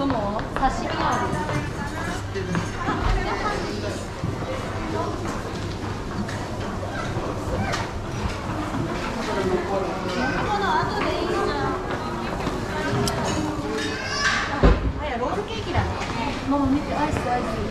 その刺身ある。あいやロールケーキだねママ見てアイスアイス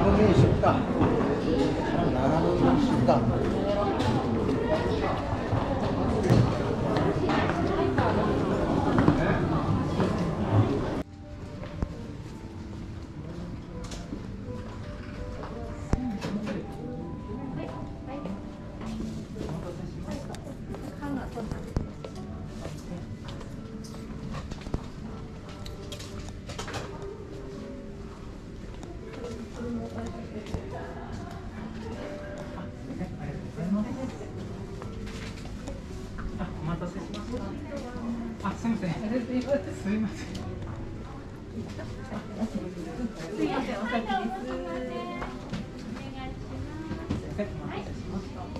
7分目にしよっか7分あ、すみません。すみません。すいませんお先ですはい、お待たせしました。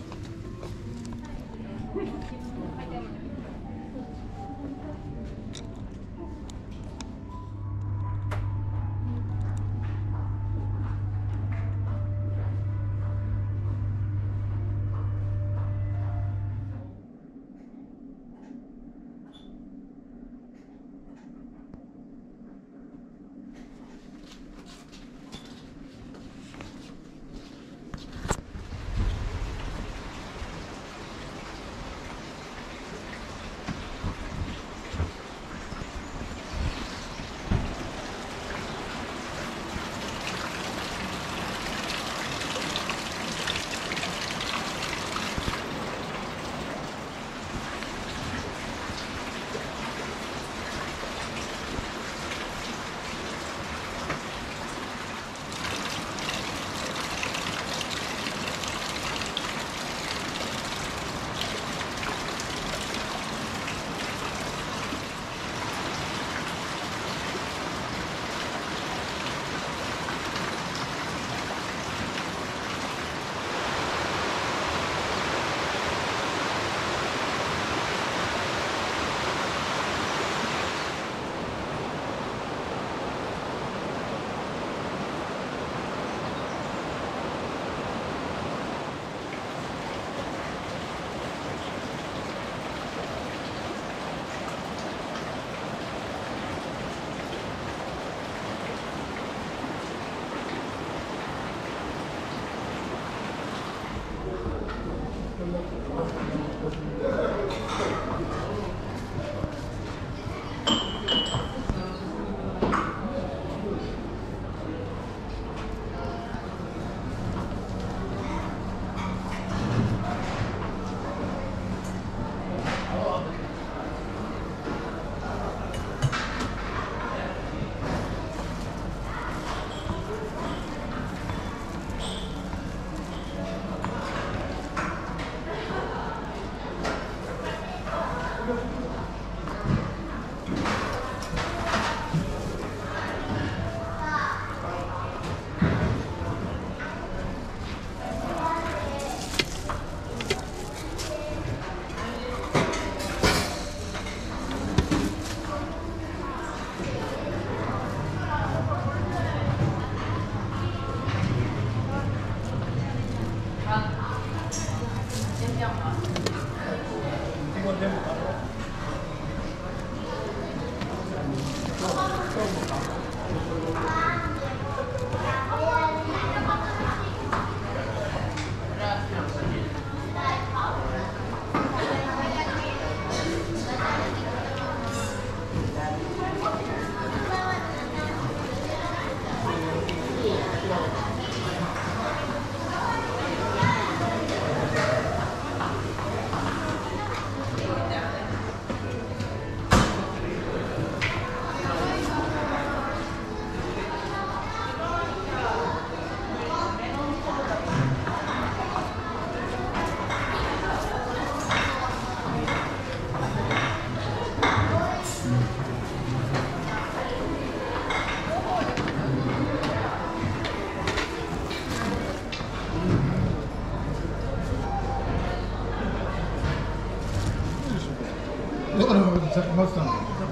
さっきマスターの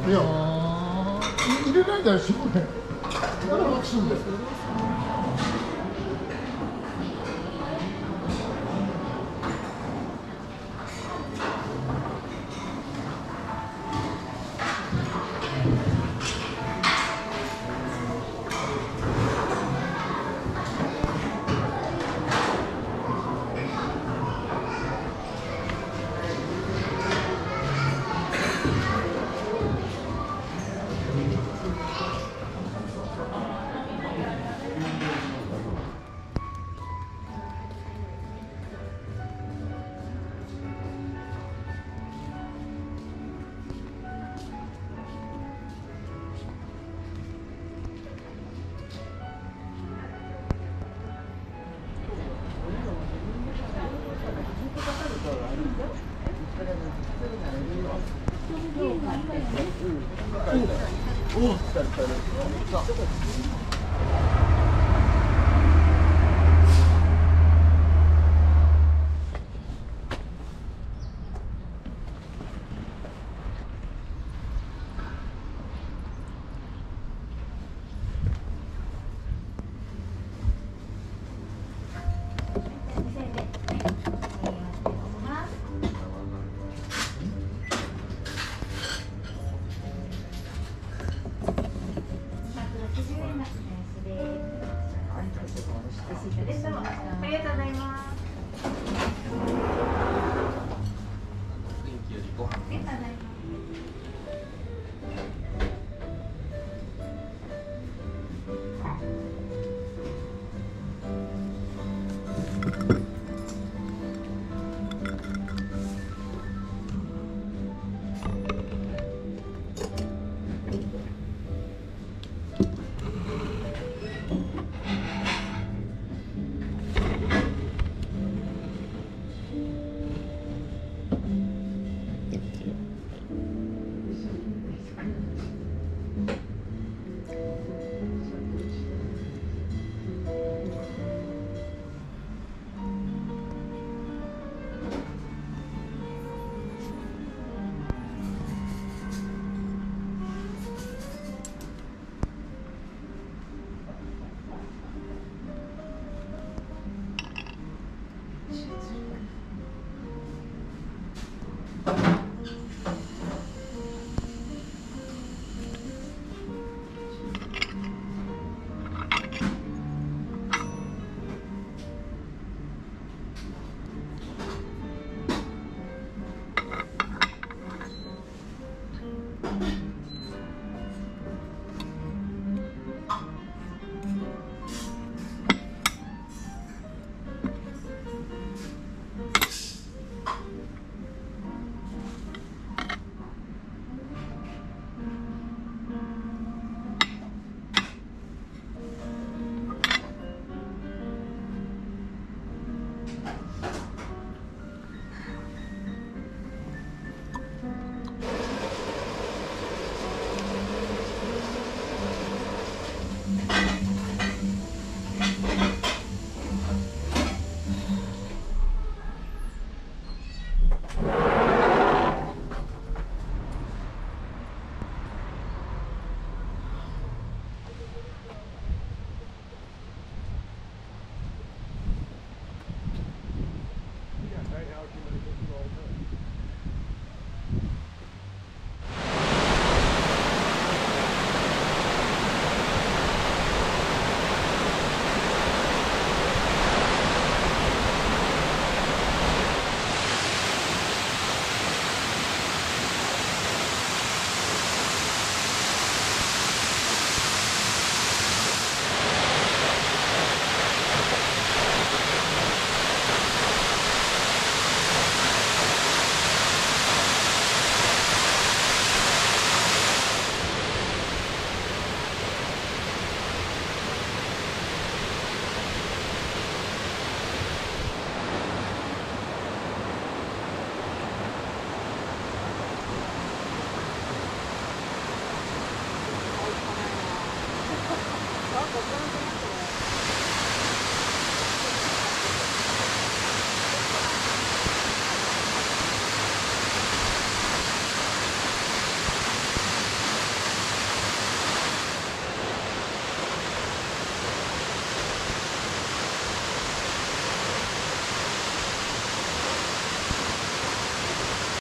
いや入れないで絞れだから楽すんで